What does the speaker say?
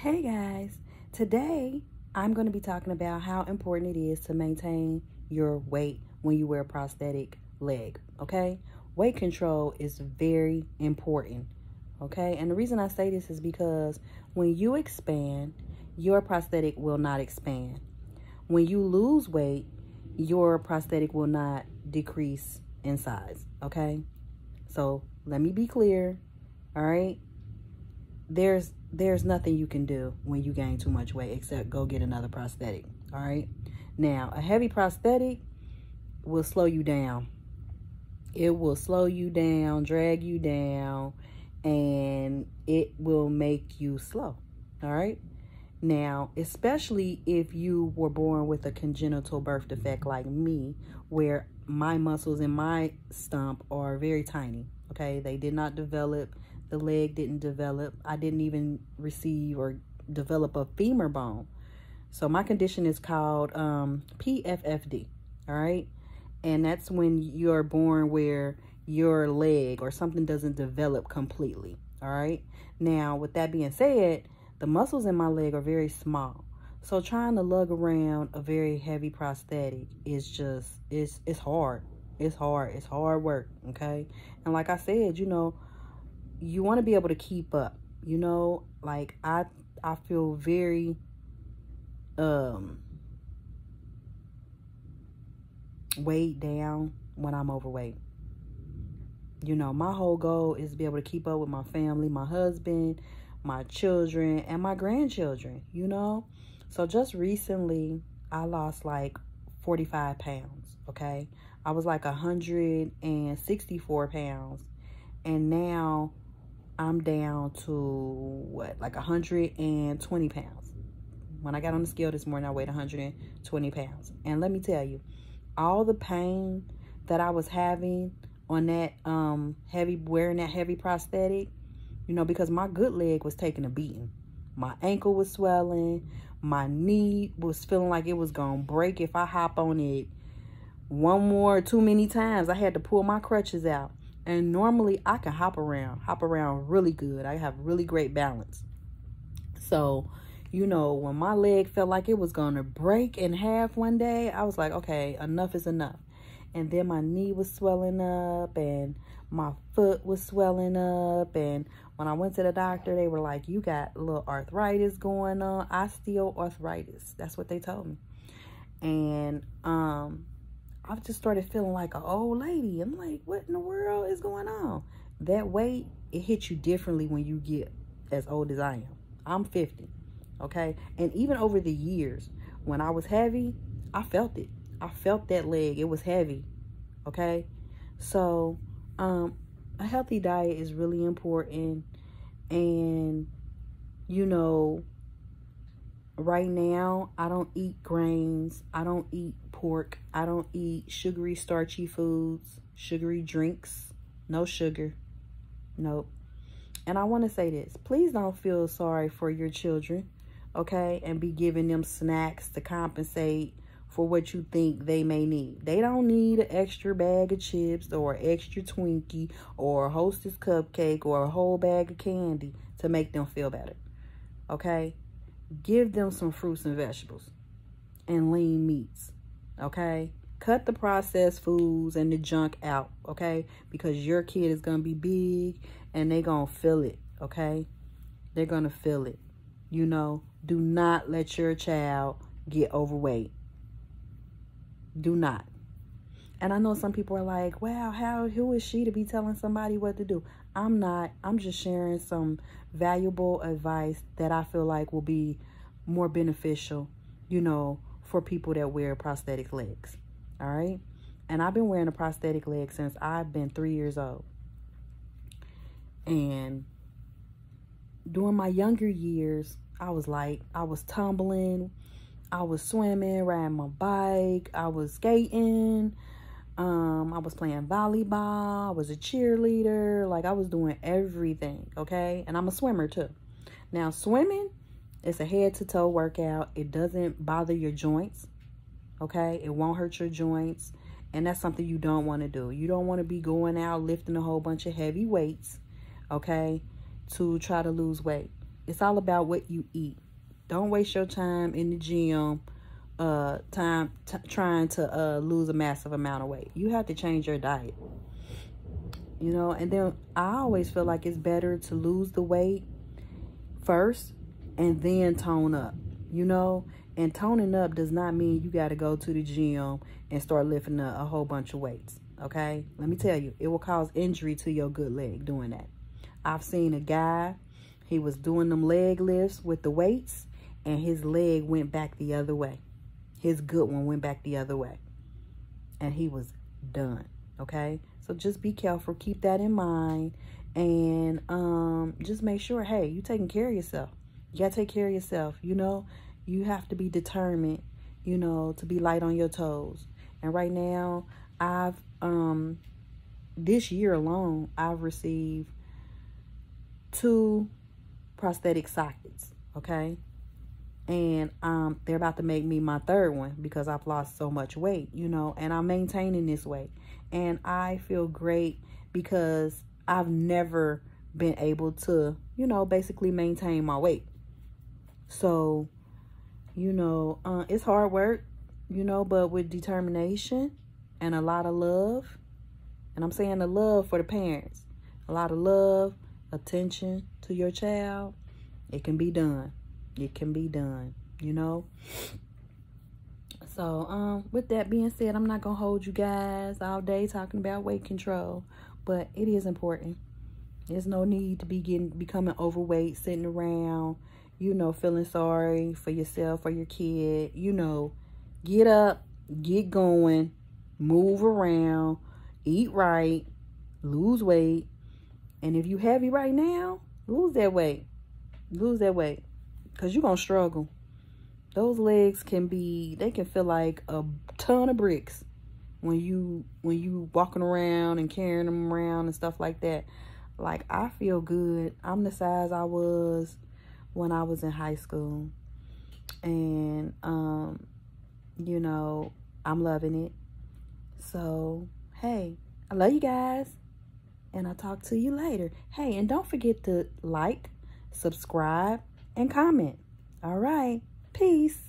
Hey guys, today I'm going to be talking about how important it is to maintain your weight when you wear a prosthetic leg, okay? Weight control is very important, okay? And the reason I say this is because when you expand, your prosthetic will not expand. When you lose weight, your prosthetic will not decrease in size, okay? So let me be clear, all right? There's there's nothing you can do when you gain too much weight except go get another prosthetic, all right? Now, a heavy prosthetic will slow you down. It will slow you down, drag you down, and it will make you slow, all right? Now, especially if you were born with a congenital birth defect like me, where my muscles in my stump are very tiny, okay? They did not develop the leg didn't develop. I didn't even receive or develop a femur bone. So my condition is called um, PFFD, all right? And that's when you're born where your leg or something doesn't develop completely, all right? Now, with that being said, the muscles in my leg are very small. So trying to lug around a very heavy prosthetic is just, it's, it's hard. It's hard. It's hard work, okay? And like I said, you know, you want to be able to keep up you know? Like i i feel very um weighed down when i'm overweight. You know my whole goal is to be able to keep up with my family my husband my children and my grandchildren you know? So just recently i lost like 45 pounds okay? I was like 164 pounds and now I'm down to what, like 120 pounds. When I got on the scale this morning, I weighed 120 pounds. And let me tell you, all the pain that I was having on that um, heavy, wearing that heavy prosthetic, you know, because my good leg was taking a beating. My ankle was swelling. My knee was feeling like it was going to break if I hop on it one more too many times. I had to pull my crutches out. And normally I can hop around, hop around really good. I have really great balance. So, you know, when my leg felt like it was going to break in half one day, I was like, okay, enough is enough. And then my knee was swelling up and my foot was swelling up. And when I went to the doctor, they were like, you got a little arthritis going on, osteoarthritis. That's what they told me. And um, I just started feeling like an old lady. I'm like, what in the world is going on? That weight, it hits you differently when you get as old as I am. I'm 50, okay? And even over the years, when I was heavy, I felt it. I felt that leg. It was heavy, okay? So, um, a healthy diet is really important. And, you know, right now, I don't eat grains. I don't eat pork. I don't eat sugary, starchy foods, sugary drinks. No sugar. Nope. And I want to say this. Please don't feel sorry for your children, okay? And be giving them snacks to compensate for what you think they may need. They don't need an extra bag of chips or extra Twinkie or a Hostess cupcake or a whole bag of candy to make them feel better, okay? Give them some fruits and vegetables and lean meats, okay? Cut the processed foods and the junk out, okay? Because your kid is going to be big and they're going to feel it, okay? They're going to feel it. You know, do not let your child get overweight. Do not. And I know some people are like, wow, how who is she to be telling somebody what to do? I'm not. I'm just sharing some valuable advice that I feel like will be more beneficial, you know, for people that wear prosthetic legs. All right. And I've been wearing a prosthetic leg since I've been three years old. And during my younger years, I was like, I was tumbling, I was swimming, riding my bike, I was skating, um, I was playing volleyball. I was a cheerleader. Like I was doing everything. Okay. And I'm a swimmer too. Now swimming, it's a head to toe workout. It doesn't bother your joints. Okay. It won't hurt your joints. And that's something you don't want to do. You don't want to be going out lifting a whole bunch of heavy weights. Okay. To try to lose weight. It's all about what you eat. Don't waste your time in the gym uh time trying to uh lose a massive amount of weight. You have to change your diet. You know, and then I always feel like it's better to lose the weight first and then tone up. You know, and toning up does not mean you got to go to the gym and start lifting a, a whole bunch of weights. Okay, let me tell you, it will cause injury to your good leg doing that. I've seen a guy, he was doing them leg lifts with the weights, and his leg went back the other way. His good one went back the other way. And he was done. Okay, so just be careful, keep that in mind, and um, just make sure, hey, you taking care of yourself. You gotta take care of yourself, you know. You have to be determined, you know, to be light on your toes. And right now, I've um this year alone, I've received two prosthetic sockets, okay? And um, they're about to make me my third one because I've lost so much weight, you know, and I'm maintaining this weight. And I feel great because I've never been able to, you know, basically maintain my weight. So, you know, uh, it's hard work, you know, but with determination and a lot of love. And I'm saying the love for the parents. A lot of love, attention to your child. It can be done. It can be done, you know. So, um, with that being said, I'm not going to hold you guys all day talking about weight control. But it is important. There's no need to be getting becoming overweight, sitting around, you know, feeling sorry for yourself or your kid. You know, get up, get going, move around, eat right, lose weight. And if you heavy right now, lose that weight. Lose that weight. Because you're going to struggle. Those legs can be, they can feel like a ton of bricks when you when you walking around and carrying them around and stuff like that. Like I feel good. I'm the size I was when I was in high school. And um, you know, I'm loving it. So, hey, I love you guys. And I'll talk to you later. Hey, and don't forget to like, subscribe, and comment. All right. Peace.